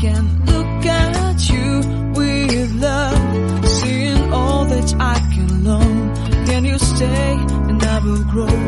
can look at you with love, seeing all that I can learn. Can you stay and I will grow?